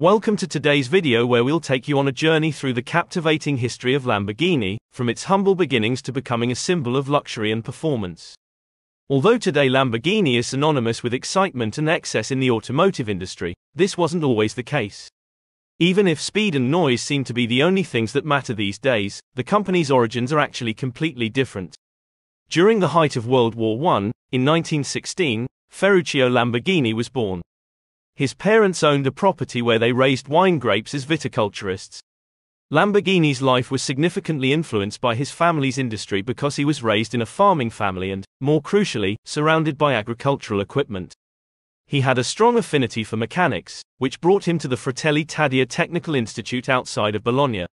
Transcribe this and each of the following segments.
Welcome to today's video where we'll take you on a journey through the captivating history of Lamborghini, from its humble beginnings to becoming a symbol of luxury and performance. Although today Lamborghini is synonymous with excitement and excess in the automotive industry, this wasn't always the case. Even if speed and noise seem to be the only things that matter these days, the company's origins are actually completely different. During the height of World War I, in 1916, Ferruccio Lamborghini was born. His parents owned a property where they raised wine grapes as viticulturists. Lamborghini's life was significantly influenced by his family's industry because he was raised in a farming family and, more crucially, surrounded by agricultural equipment. He had a strong affinity for mechanics, which brought him to the Fratelli Taddia Technical Institute outside of Bologna.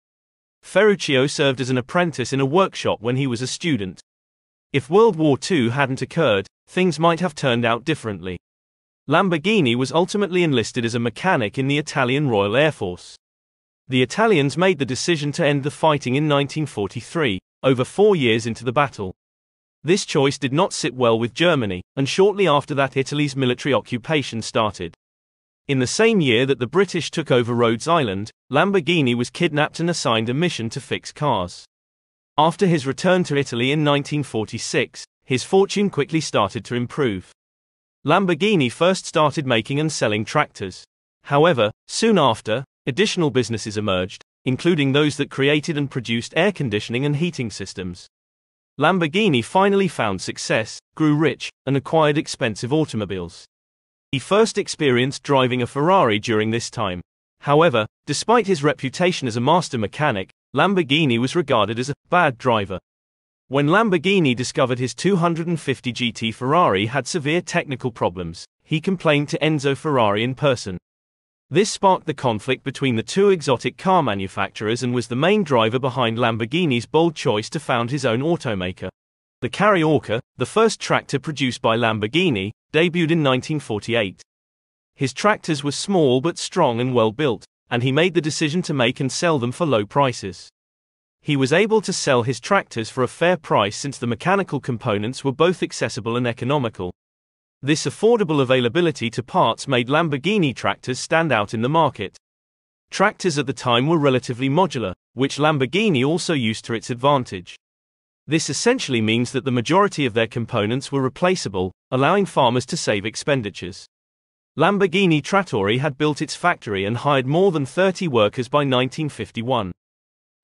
Ferruccio served as an apprentice in a workshop when he was a student. If World War II hadn't occurred, things might have turned out differently. Lamborghini was ultimately enlisted as a mechanic in the Italian Royal Air Force. The Italians made the decision to end the fighting in 1943, over four years into the battle. This choice did not sit well with Germany, and shortly after that Italy's military occupation started. In the same year that the British took over Rhodes Island, Lamborghini was kidnapped and assigned a mission to fix cars. After his return to Italy in 1946, his fortune quickly started to improve. Lamborghini first started making and selling tractors. However, soon after, Additional businesses emerged, including those that created and produced air conditioning and heating systems. Lamborghini finally found success, grew rich, and acquired expensive automobiles. He first experienced driving a Ferrari during this time. However, despite his reputation as a master mechanic, Lamborghini was regarded as a bad driver. When Lamborghini discovered his 250 GT Ferrari had severe technical problems, he complained to Enzo Ferrari in person. This sparked the conflict between the two exotic car manufacturers and was the main driver behind Lamborghini's bold choice to found his own automaker. The Carioca, the first tractor produced by Lamborghini, debuted in 1948. His tractors were small but strong and well built, and he made the decision to make and sell them for low prices. He was able to sell his tractors for a fair price since the mechanical components were both accessible and economical. This affordable availability to parts made Lamborghini tractors stand out in the market. Tractors at the time were relatively modular, which Lamborghini also used to its advantage. This essentially means that the majority of their components were replaceable, allowing farmers to save expenditures. Lamborghini Trattori had built its factory and hired more than 30 workers by 1951.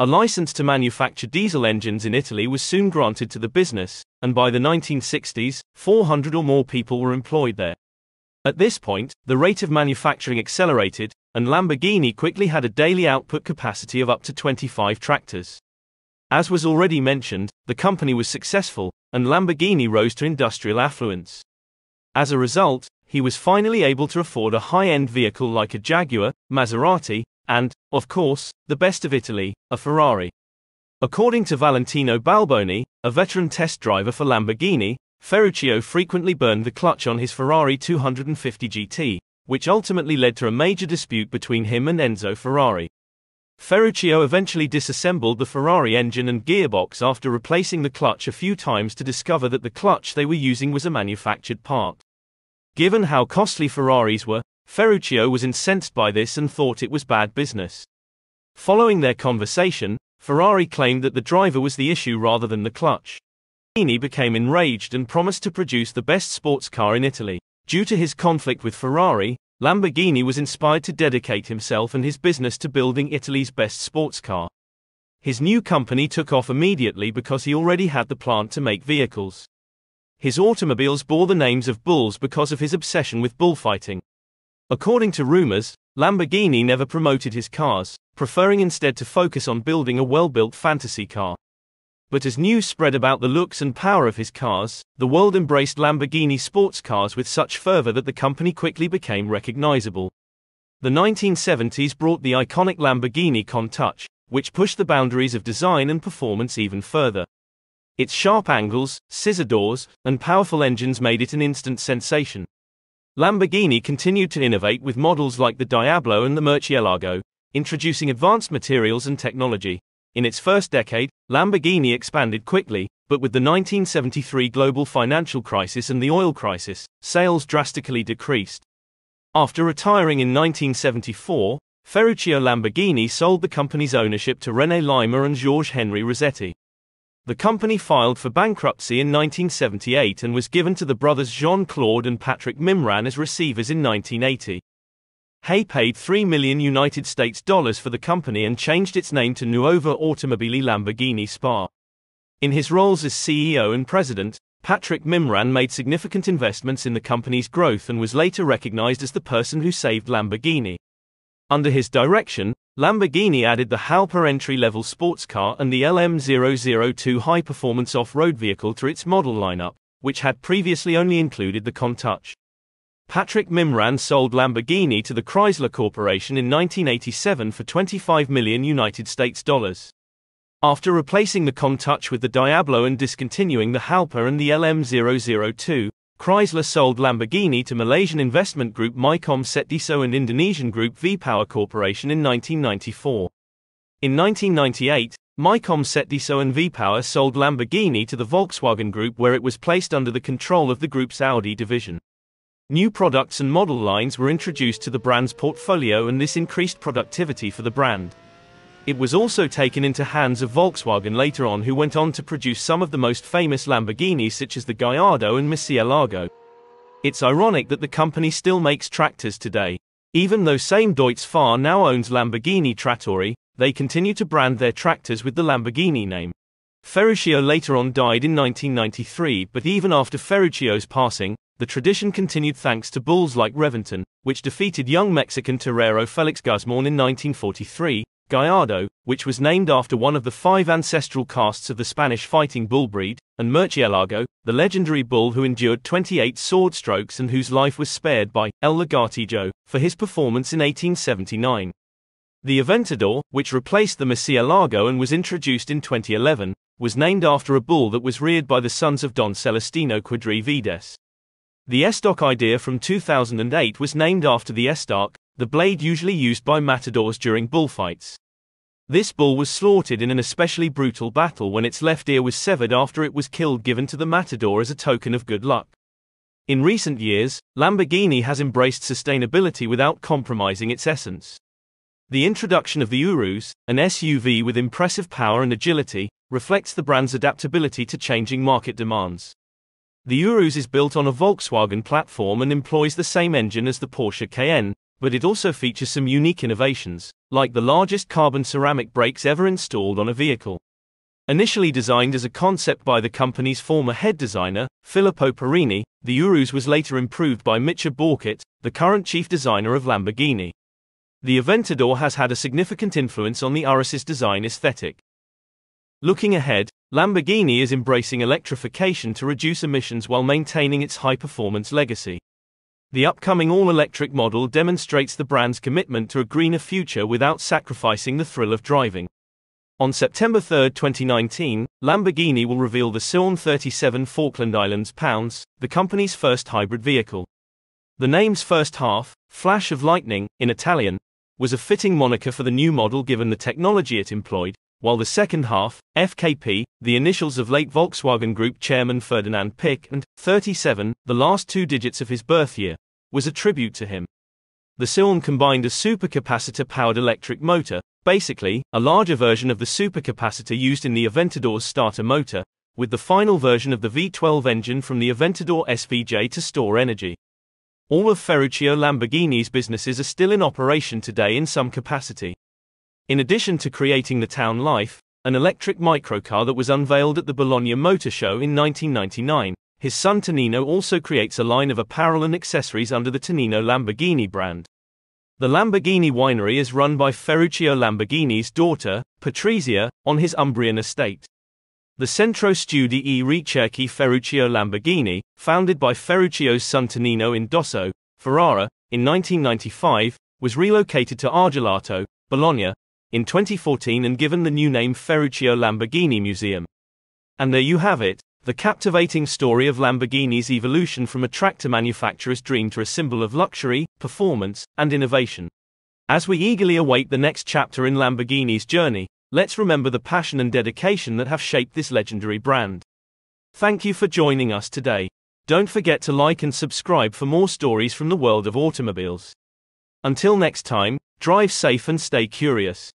A license to manufacture diesel engines in Italy was soon granted to the business, and by the 1960s, 400 or more people were employed there. At this point, the rate of manufacturing accelerated, and Lamborghini quickly had a daily output capacity of up to 25 tractors. As was already mentioned, the company was successful, and Lamborghini rose to industrial affluence. As a result, he was finally able to afford a high end vehicle like a Jaguar, Maserati, and, of course, the best of Italy, a Ferrari. According to Valentino Balboni, a veteran test driver for Lamborghini, Ferruccio frequently burned the clutch on his Ferrari 250 GT, which ultimately led to a major dispute between him and Enzo Ferrari. Ferruccio eventually disassembled the Ferrari engine and gearbox after replacing the clutch a few times to discover that the clutch they were using was a manufactured part. Given how costly Ferraris were, Ferruccio was incensed by this and thought it was bad business. Following their conversation, Ferrari claimed that the driver was the issue rather than the clutch. Lamborghini became enraged and promised to produce the best sports car in Italy. Due to his conflict with Ferrari, Lamborghini was inspired to dedicate himself and his business to building Italy's best sports car. His new company took off immediately because he already had the plant to make vehicles. His automobiles bore the names of bulls because of his obsession with bullfighting. According to rumors, Lamborghini never promoted his cars, preferring instead to focus on building a well built fantasy car. But as news spread about the looks and power of his cars, the world embraced Lamborghini sports cars with such fervor that the company quickly became recognizable. The 1970s brought the iconic Lamborghini Countach, which pushed the boundaries of design and performance even further. Its sharp angles, scissor doors, and powerful engines made it an instant sensation. Lamborghini continued to innovate with models like the Diablo and the Murcielago, introducing advanced materials and technology. In its first decade, Lamborghini expanded quickly, but with the 1973 global financial crisis and the oil crisis, sales drastically decreased. After retiring in 1974, Ferruccio Lamborghini sold the company's ownership to René Leimer and Georges Henri Rossetti. The company filed for bankruptcy in 1978 and was given to the brothers Jean-Claude and Patrick Mimran as receivers in 1980. Hay paid 3 million United States dollars for the company and changed its name to Nuova Automobili Lamborghini SPA. In his roles as CEO and president, Patrick Mimran made significant investments in the company's growth and was later recognized as the person who saved Lamborghini. Under his direction, Lamborghini added the Jalpa entry-level sports car and the LM002 high-performance off-road vehicle to its model lineup, which had previously only included the Countach. Patrick Mimran sold Lamborghini to the Chrysler Corporation in 1987 for 25 million United States dollars. After replacing the Countach with the Diablo and discontinuing the Jalpa and the LM002, Chrysler sold Lamborghini to Malaysian investment group Mycom Setdco and Indonesian group V-Power Corporation in 1994. In 1998, Mycom Setdco and V-Power sold Lamborghini to the Volkswagen Group where it was placed under the control of the group's Audi division. New products and model lines were introduced to the brand's portfolio and this increased productivity for the brand. It was also taken into hands of Volkswagen later on who went on to produce some of the most famous Lamborghinis such as the Gallardo and Murcielago. It's ironic that the company still makes tractors today. Even though SAME Deutz-Fahr now owns Lamborghini Trattori, they continue to brand their tractors with the Lamborghini name. Ferruccio later on died in 1993 but even after Ferruccio's passing, the tradition continued thanks to bulls like Reventon, which defeated young Mexican torero Felix Guzman in 1943, Gallardo, which was named after one of the five ancestral castes of the Spanish fighting bull breed, and Murcielago, the legendary bull who endured 28 sword strokes and whose life was spared by El Lagartijo for his performance in 1879. The Aventador, which replaced the Murcielago and was introduced in 2011, was named after a bull that was reared by the sons of Don Celestino Cuadri Vides. The Estoque idea from 2008 was named after the Estoque, the blade usually used by matadors during bullfights. This bull was slaughtered in an especially brutal battle when its left ear was severed after it was killed given to the matador as a token of good luck. In recent years, Lamborghini has embraced sustainability without compromising its essence. The introduction of the Urus, an SUV with impressive power and agility, reflects the brand's adaptability to changing market demands. The Urus is built on a Volkswagen platform and employs the same engine as the Porsche Cayenne, but it also features some unique innovations, like the largest carbon ceramic brakes ever installed on a vehicle. Initially designed as a concept by the company's former head designer, Filippo Perini, the Urus was later improved by Mitja Borkert, the current chief designer of Lamborghini. The Aventador has had a significant influence on the Urus's design aesthetic. Looking ahead, Lamborghini is embracing electrification to reduce emissions while maintaining its high performance legacy. The upcoming all-electric model demonstrates the brand's commitment to a greener future without sacrificing the thrill of driving. On September 3, 2019, Lamborghini will reveal the Sián 37 Falkland Islands pounds, the company's first hybrid vehicle. The name's first half, Flash of Lightning, in Italian, was a fitting moniker for the new model given the technology it employed, while the second half, FKP, the initials of late Volkswagen Group chairman Ferdinand Piech, and 37, the last two digits of his birth year, was a tribute to him. The Sián combined a supercapacitor powered electric motor, basically, a larger version of the supercapacitor used in the Aventador's starter motor, with the final version of the V12 engine from the Aventador SVJ to store energy. All of Ferruccio Lamborghini's businesses are still in operation today in some capacity. In addition to creating the Town Life, an electric microcar that was unveiled at the Bologna Motor Show in 1999, his son Tonino also creates a line of apparel and accessories under the Tonino Lamborghini brand. The Lamborghini winery is run by Ferruccio Lamborghini's daughter, Patrizia, on his Umbrian estate. The Centro Studi e Ricerche Ferruccio Lamborghini, founded by Ferruccio's son Tonino in Dosso, Ferrara, in 1995, was relocated to Argelato, Bologna, in 2014 and given the new name Ferruccio Lamborghini Museum. And there you have it, the captivating story of Lamborghini's evolution from a tractor manufacturer's dream to a symbol of luxury, performance, and innovation. As we eagerly await the next chapter in Lamborghini's journey, let's remember the passion and dedication that have shaped this legendary brand. Thank you for joining us today. Don't forget to like and subscribe for more stories from the world of automobiles. Until next time, Drive safe and stay curious.